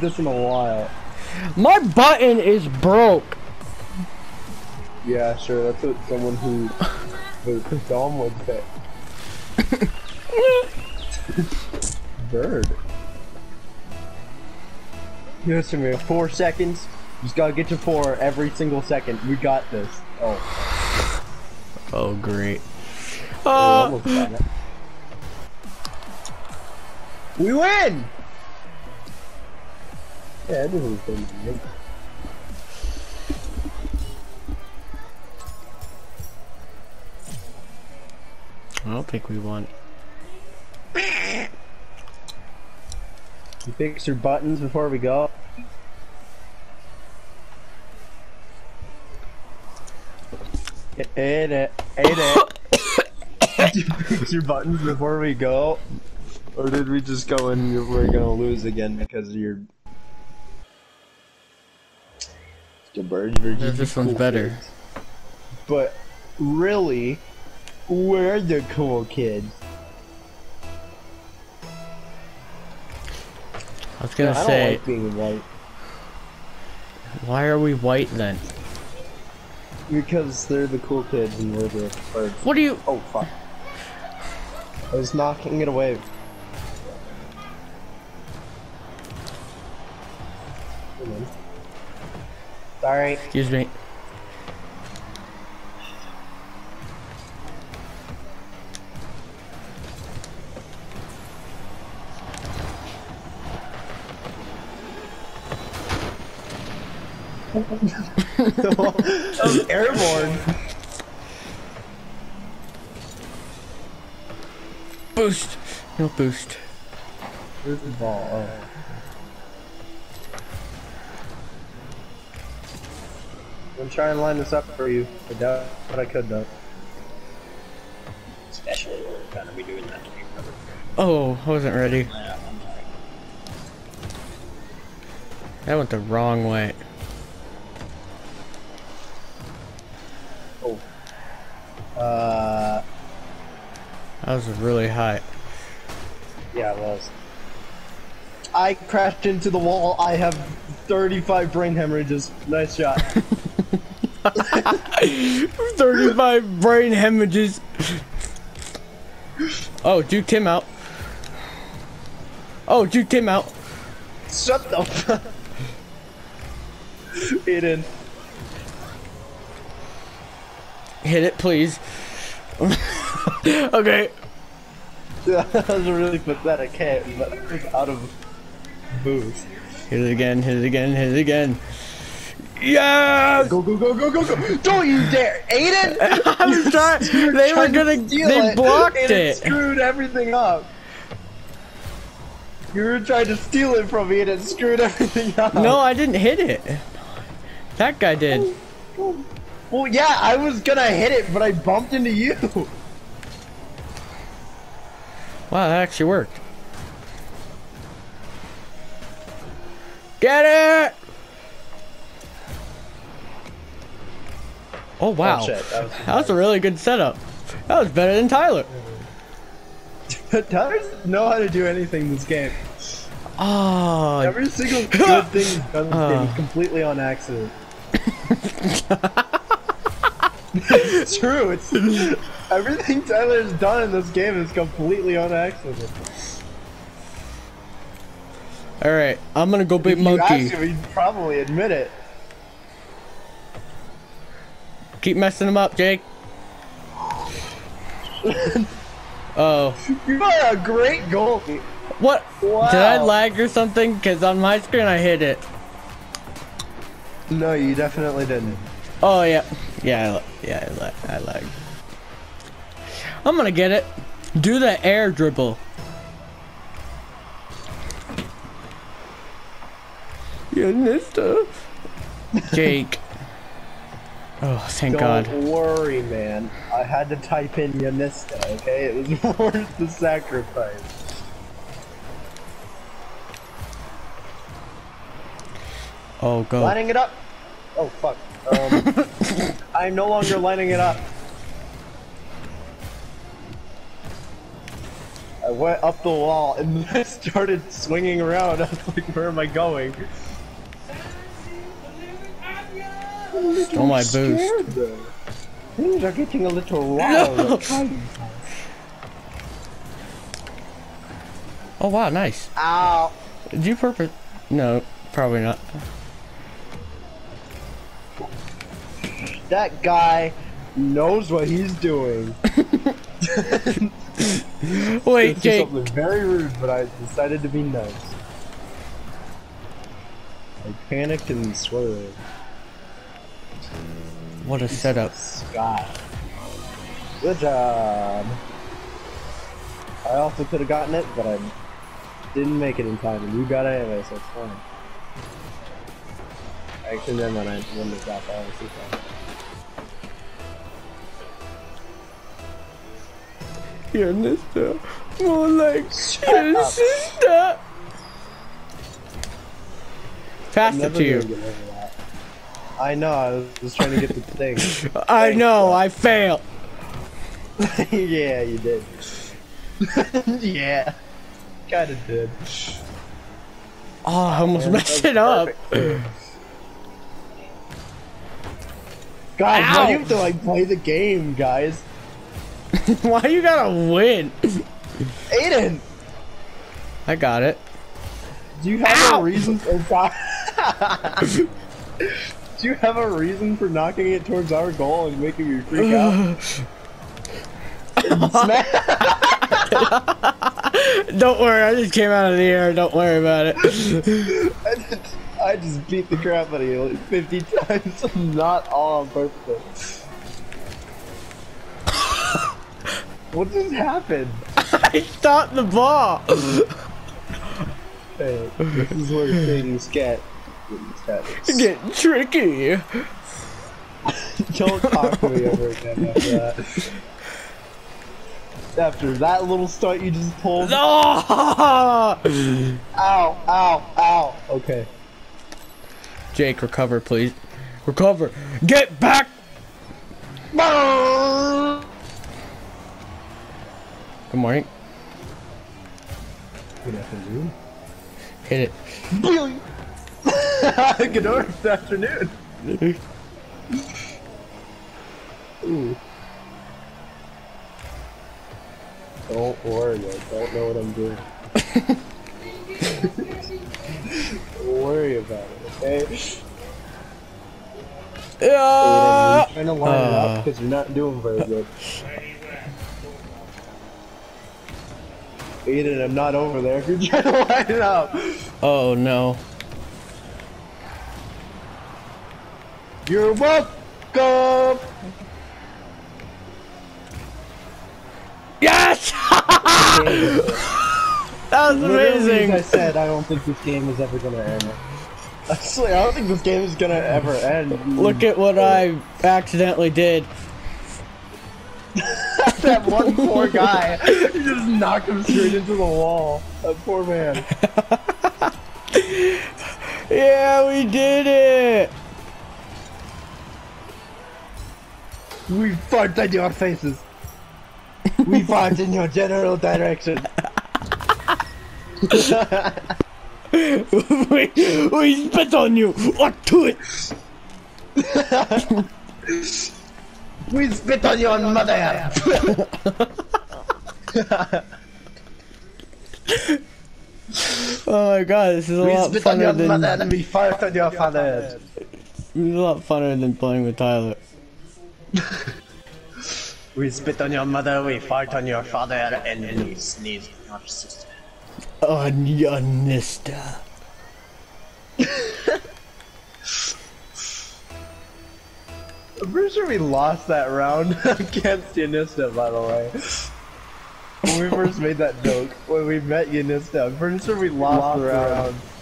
this in a while. My button is broke. Yeah, sure. That's what someone who who's dumb would say. Bird. Listen to me. Four seconds. Just gotta get to four every single second. We got this. Oh, Oh, great. we Uh, almost got it. We win! Yeah, everything's been good. I don't think we won. You fix your buttons before we go. Hit it, hit it. Did you fix your buttons before we go? Or did we just go and we're gonna lose again because you're... The birds versus this the one's cool better. kids. But really, we're the cool kids. I was gonna say, like being white. why are we white then? Because they're the cool kids and we're the birds. What do you? Oh fuck. I was knocking it away. On. Sorry. Excuse me. that was airborne. Boost. No boost. Where's the ball? Oh. I'm trying to line this up for you. I doubt but I could though. Especially when we're gonna be doing that to each. Oh, I wasn't ready. Yeah, I'm sorry. That went the wrong way. Oh. Uh, That was really high. yeah, it was. I crashed into the wall. I have 35 brain hemorrhages. Nice shot. 35 brain hemorrhages. Oh, juked him out. Oh, juked him out. Shut the fuck. Aiden. Hit it, please. okay. That was a really pathetic hit, but out of boost. Hit it again, hit it again, hit it again. Yes! Go, go, go, go, go, go! Don't you dare! Aiden! I was trying. They were gonna. steal They it, blocked it. screwed everything up. You were trying to steal it from me and it screwed everything up. No, I didn't hit it. That guy did. Well, yeah, I was gonna hit it, but I bumped into you. Wow, that actually worked. Get it! Oh wow, Oh, that was- that was a really good setup. That was better than Tyler. Tyler doesn't know how to do anything in this game. Oh, Every single good thing he's done in this game Uh. is completely on accident. it's true. It's everything Tyler's done in this game is completely on accident. all right. I'm gonna go big If you ask monkey. him, he'd probably admit it. Keep messing them up, Jake. Oh, You are a great goalie. what? Did I lag or something? Cause on my screen I hit it. No, you definitely didn't. Oh yeah, yeah, I- yeah. I, lag, I lagged. I'm gonna get it. Do the air dribble. You missed it. Jake. Oh, thank Don't God. worry, man. I had to type in Yanista, okay? It was worth the sacrifice. Oh, go. Lining it up. Oh fuck. Um, I'm no longer lining it up. I went up the wall, and then started swinging around. I was like, where am I going? Stole my boost. Scared, though. Things are getting a little wild. Oh wow, nice. Ow! Did you purpose? No, probably not. That guy knows what he's doing. Wait, This Jake. something very rude, but I decided to be nice. I panicked and swerved. What a setup. Scott. Good job. I also could have gotten it, but I didn't make it in time, and you got it anyway, so it's fine. I actually, then when I wouldn't have got that, it's fine. Your sister. More like your up. sister. Pass it to you. I know, I was just trying to get the thing. I know, I failed. yeah, you did. yeah. Kinda did. Oh, I almost Yeah, messed it up. Guys, why do you have to like play the game, guys? Why you gotta win? Aiden! I got it. Do you have Ow. a reason for Do you have a reason for knocking it towards our goal and making me freak out? Don't worry, I just came out of the air. Don't worry about it. I just- I just beat the crap out of you like 50 times, not all on purpose. what just happened? I stopped the ball. Hey, this is where Sadie's cat. Getting tricky. Don't talk to me ever again after that. After that little stunt you just pulled. No! Ow, ow, ow. Okay. Jake, recover, please. Recover. Get back. Good morning. Good afternoon. Hit Good afternoon. Ooh. Don't worry, I don't know what I'm doing. don't worry about it, okay? Yeah. you're trying to line it Uh. up because you're not doing very good. Aiden, I'm not over there. You're trying to line it up. Oh no. You're welcome. Yes! that was Literally, as I said, I don't think this game is ever gonna end. Actually, I don't think this game is gonna ever end. Look at what I accidentally did. that one poor guy. You just knocked him straight into the wall. That poor man. Yeah, we did it. We fart on your faces. We fart in your general direction. we, we spit on you. What to it? We spit on your mother. Oh my god, this is a We lot spit on your mother than and we fart on your father. this is a lot funner than playing with Tyler. We spit on your mother, we fart on your father, and we sneeze on your sister. Onionista. I'm pretty sure we lost that round against Yanista, by the way. When we first made that joke, when we met Yanista, I'm pretty sure we lost, the round. According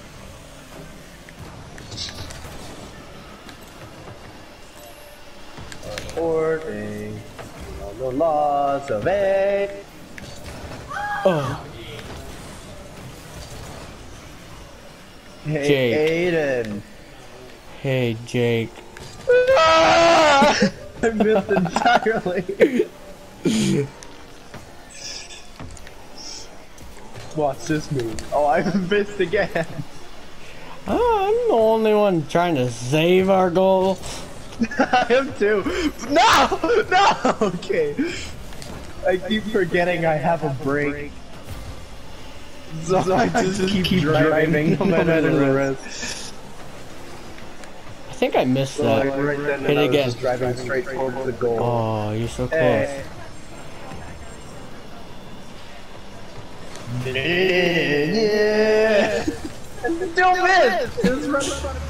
laws of eight. Oh, Hey, Aiden. hey Jake. Ah! I missed entirely. watch this move. Oh, I missed again. Oh, I'm the only one trying to save our goal. I am too. No! No! Okay. I keep forgetting I have a brake. So, I just, keep, driving no matter the rest. I think I missed So that. like right then Hit and again. driving straight towards the goal. Oh, you're so close. Hey. Yeah. Don't miss!